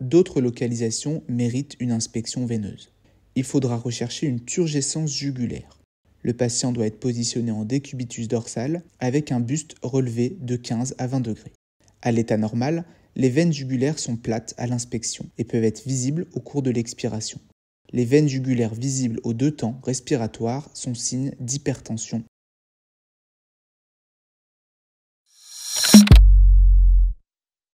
d'autres localisations méritent une inspection veineuse. Il faudra rechercher une turgescence jugulaire. Le patient doit être positionné en décubitus dorsal avec un buste relevé de 15 à 20 degrés. À l'état normal, les veines jugulaires sont plates à l'inspection et peuvent être visibles au cours de l'expiration. Les veines jugulaires visibles aux deux temps respiratoires sont signes d'hypertension